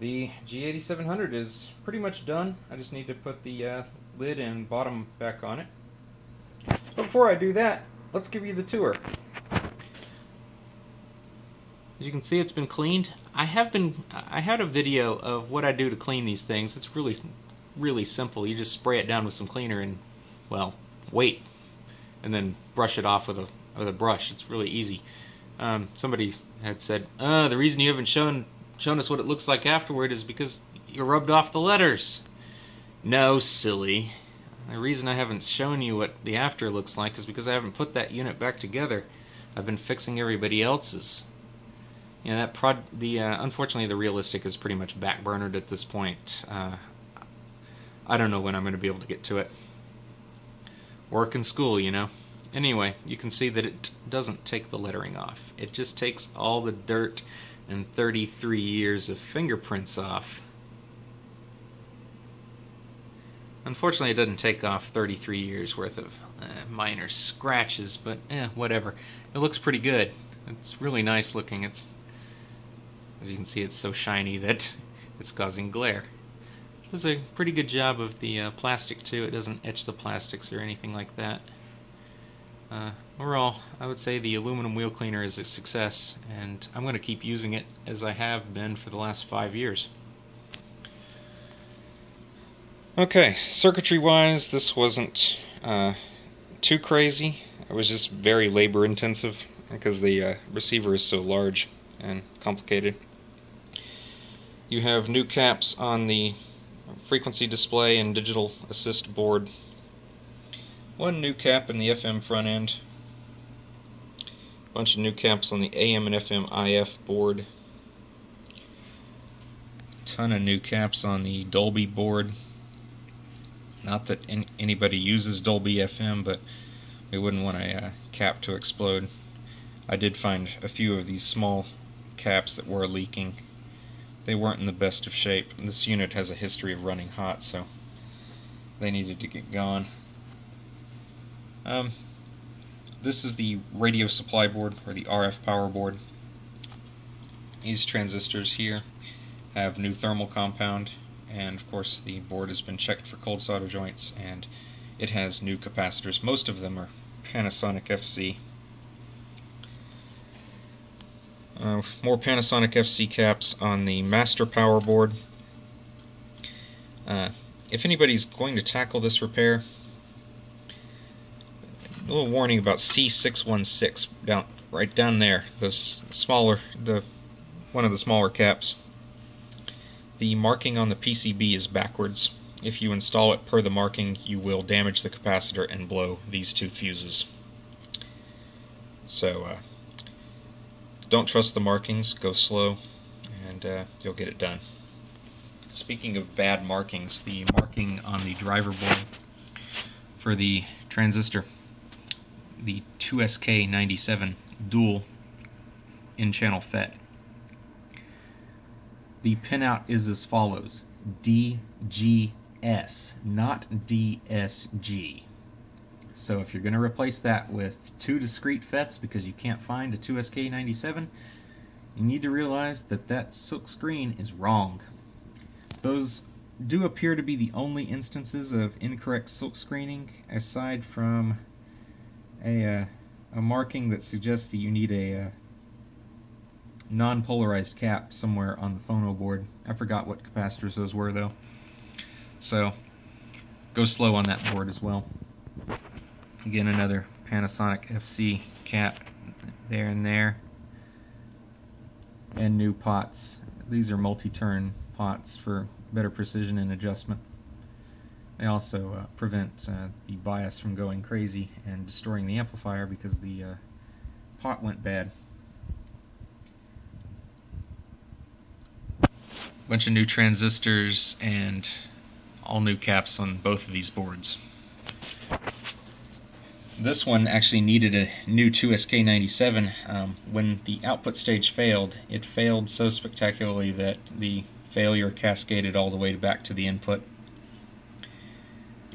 The G8700 is pretty much done. I just need to put the uh, lid and bottom back on it. But before I do that, let's give you the tour. As you can see, it's been cleaned. I have been, I had a video of what I do to clean these things. It's really, really simple. You just spray it down with some cleaner and, well, wait, and then brush it off with a with a brush. It's really easy. Um, somebody had said, uh, the reason you haven't shown shown us what it looks like afterward is because you rubbed off the letters. No, silly. The reason I haven't shown you what the after looks like is because I haven't put that unit back together. I've been fixing everybody else's. You know, that prod, the uh, unfortunately the realistic is pretty much backburnered at this point. Uh, I don't know when I'm going to be able to get to it. Work and school, you know. Anyway, you can see that it doesn't take the lettering off. It just takes all the dirt and 33 years of fingerprints off. Unfortunately, it doesn't take off 33 years worth of uh, minor scratches, but eh, whatever. It looks pretty good. It's really nice looking. It's, as you can see, it's so shiny that it's causing glare. It does a pretty good job of the uh, plastic too. It doesn't etch the plastics or anything like that. Uh, overall, I would say the aluminum wheel cleaner is a success, and I'm going to keep using it as I have been for the last five years. Okay, circuitry-wise, this wasn't uh, too crazy. It was just very labor-intensive because the uh, receiver is so large and complicated. You have new caps on the frequency display and digital assist board one new cap in the FM front end. Bunch of new caps on the AM and FM IF board. Ton of new caps on the Dolby board. Not that anybody uses Dolby FM, but we wouldn't want a uh, cap to explode. I did find a few of these small caps that were leaking. They weren't in the best of shape. This unit has a history of running hot, so they needed to get gone. Um, this is the radio supply board, or the RF power board. These transistors here have new thermal compound, and of course the board has been checked for cold solder joints, and it has new capacitors. Most of them are Panasonic FC. Uh, more Panasonic FC caps on the master power board. Uh, if anybody's going to tackle this repair, a little warning about C616 down right down there. This smaller, the one of the smaller caps. The marking on the PCB is backwards. If you install it per the marking, you will damage the capacitor and blow these two fuses. So, uh, don't trust the markings, go slow, and uh, you'll get it done. Speaking of bad markings, the marking on the driver board for the transistor the 2SK97 dual N-channel FET. The pinout is as follows, DGS, not DSG. So if you're going to replace that with two discrete FETs because you can't find a 2SK97, you need to realize that that silk screen is wrong. Those do appear to be the only instances of incorrect silk screening aside from a, uh, a marking that suggests that you need a uh, non-polarized cap somewhere on the phono board. I forgot what capacitors those were though. So go slow on that board as well. Again another Panasonic FC cap there and there. And new pots. These are multi-turn pots for better precision and adjustment. They also uh, prevent uh, the bias from going crazy and destroying the amplifier because the uh, pot went bad. Bunch of new transistors and all new caps on both of these boards. This one actually needed a new 2SK97. Um, when the output stage failed, it failed so spectacularly that the failure cascaded all the way back to the input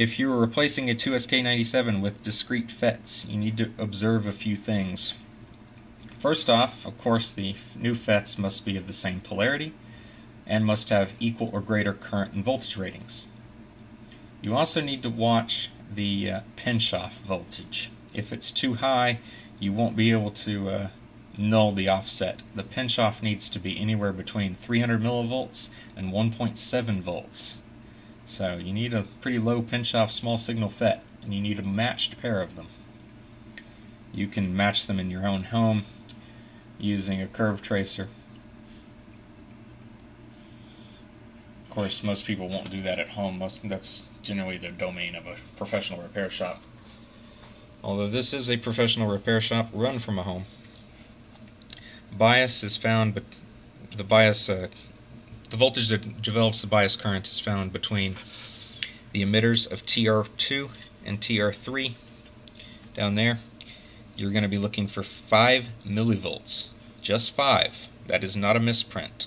if you're replacing a 2SK97 with discrete FETs, you need to observe a few things. First off, of course, the new FETs must be of the same polarity. and must have equal or greater current and voltage ratings. You also need to watch the uh, pinch off voltage. If it's too high, you won't be able to uh, null the offset. The pinch off needs to be anywhere between 300 millivolts and 1.7 volts. So you need a pretty low pinch off small signal FET, and you need a matched pair of them. You can match them in your own home using a curve tracer. Of course, most people won't do that at home. Most that's generally the domain of a professional repair shop. Although this is a professional repair shop run from a home. Bias is found, but the bias, uh, the voltage that develops the bias current is found between the emitters of TR2 and TR3 down there. You're going to be looking for 5 millivolts. Just 5. That is not a misprint.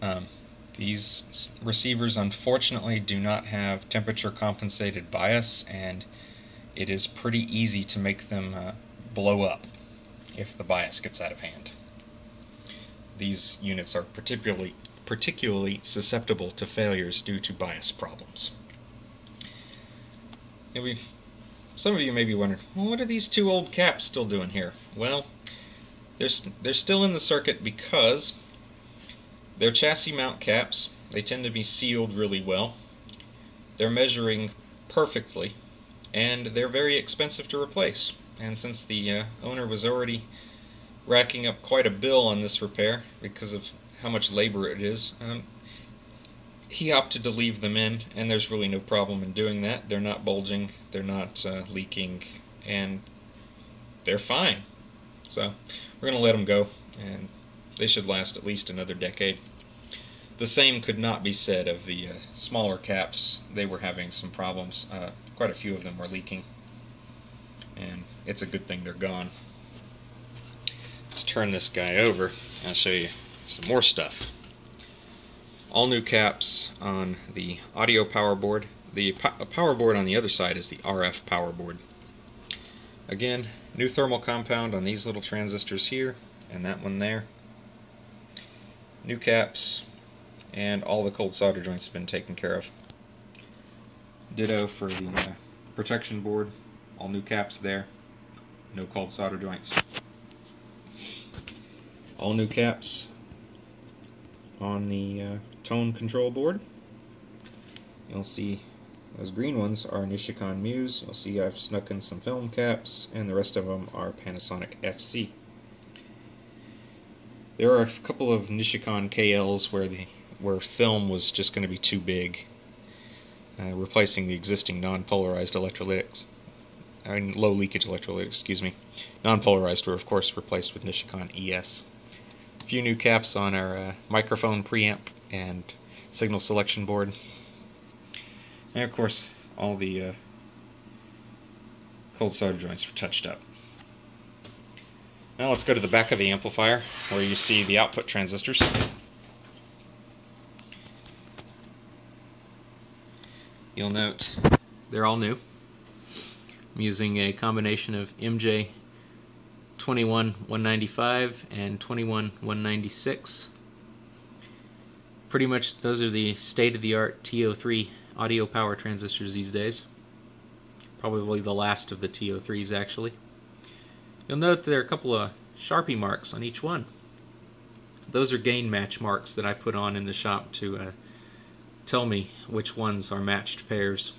Um, these receivers unfortunately do not have temperature compensated bias and it is pretty easy to make them uh, blow up if the bias gets out of hand. These units are particularly particularly susceptible to failures due to bias problems. Maybe some of you may be wondering, well, what are these two old caps still doing here? Well, they're, they're still in the circuit because they're chassis mount caps. They tend to be sealed really well. They're measuring perfectly, and they're very expensive to replace. And since the uh, owner was already racking up quite a bill on this repair because of how much labor it is, um, he opted to leave them in, and there's really no problem in doing that. They're not bulging, they're not uh, leaking, and they're fine. So we're going to let them go, and they should last at least another decade. The same could not be said of the uh, smaller caps. They were having some problems. Uh, quite a few of them were leaking, and it's a good thing they're gone. Let's turn this guy over. I'll show you some more stuff. All new caps on the audio power board. The power board on the other side is the RF power board. Again, new thermal compound on these little transistors here and that one there new caps, and all the cold solder joints have been taken care of. Ditto for the uh, protection board, all new caps there, no cold solder joints. All new caps on the uh, tone control board. You'll see those green ones are Nichicon Muse. You'll see I've snuck in some film caps, and the rest of them are Panasonic FC. There are a couple of Nichicon KLs where the where film was just going to be too big, uh, replacing the existing non-polarized electrolytics. I mean, low leakage electrolytics, excuse me. Non-polarized were, of course, replaced with Nichicon ES. Few new caps on our uh, microphone preamp and signal selection board. And, of course, all the uh, cold solder joints were touched up. Now let's go to the back of the amplifier where you see the output transistors. You'll note they're all new. I'm using a combination of MJ 21195 and 21196. Pretty much those are the state-of-the-art TO3 audio power transistors these days. Probably the last of the TO3s actually. You'll note there are a couple of Sharpie marks on each one. Those are gain match marks that I put on in the shop to uh, tell me which ones are matched pairs.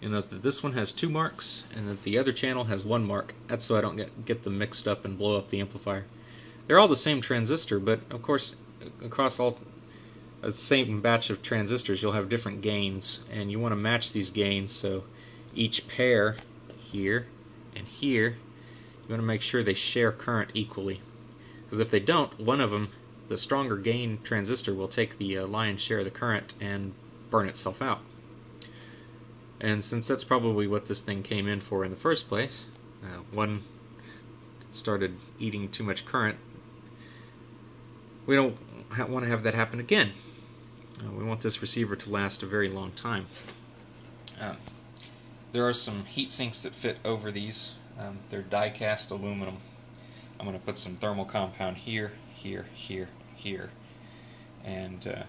You'll note that this one has two marks and that the other channel has one mark. That's so I don't get, get them mixed up and blow up the amplifier. They're all the same transistor, but of course across all the same batch of transistors you'll have different gains and you want to match these gains so each pair here and here you want to make sure they share current equally. Because if they don't, one of them, the stronger gain transistor, will take the uh, lion's share of the current and burn itself out. And since that's probably what this thing came in for in the first place, uh, one started eating too much current, we don't want to have that happen again. Uh, we want this receiver to last a very long time. Um, there are some heat sinks that fit over these um, they're die-cast aluminum. I'm going to put some thermal compound here, here, here, here. and uh,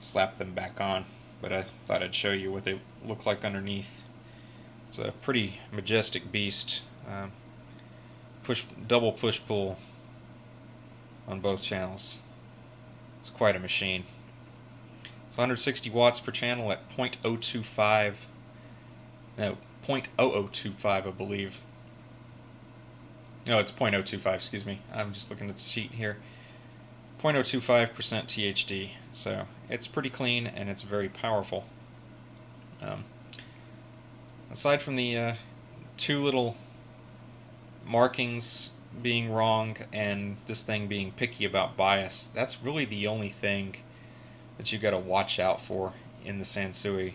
slap them back on. But I thought I'd show you what they look like underneath. It's a pretty majestic beast. Um, push double push pull on both channels. It's quite a machine. It's 160 watts per channel at 0.025. No, 0.0025, I believe. No, it's 0.025, excuse me. I'm just looking at the sheet here. 0.025% THD. So it's pretty clean and it's very powerful. Um, aside from the uh, two little markings being wrong and this thing being picky about bias, that's really the only thing that you've got to watch out for in the Sansui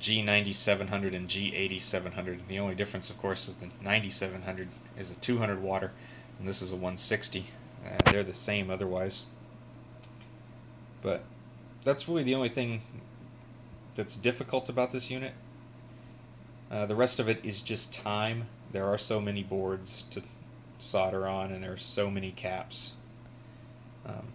G9700 and G8700. The only difference, of course, is the 9700 is a 200 water and this is a 160. They're the same otherwise. But that's really the only thing that's difficult about this unit. Uh, the rest of it is just time. There are so many boards to solder on and there are so many caps. Um,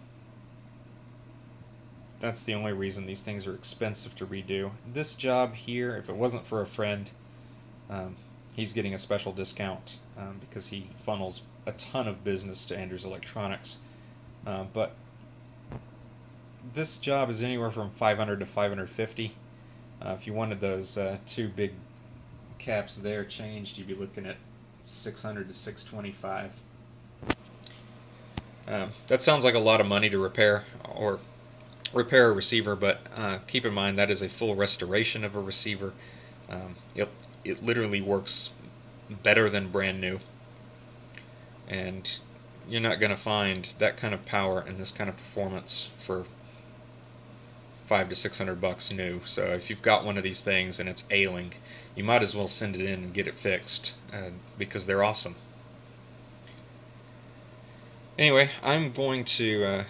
that's the only reason these things are expensive to redo. This job here, if it wasn't for a friend, um, he's getting a special discount um, because he funnels a ton of business to Andrew's Electronics. Uh, but this job is anywhere from 500 to 550. Uh, if you wanted those uh, two big caps there changed, you'd be looking at 600 to 625. Um, that sounds like a lot of money to repair or repair a receiver, but uh, keep in mind that is a full restoration of a receiver. Um, it, it literally works better than brand new. And you're not going to find that kind of power and this kind of performance for five to six hundred bucks new. So if you've got one of these things and it's ailing, you might as well send it in and get it fixed uh, because they're awesome. Anyway, I'm going to uh,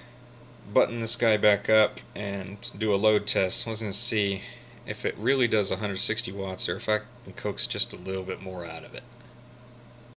button this guy back up and do a load test. I was going to see if it really does 160 watts or if I can coax just a little bit more out of it.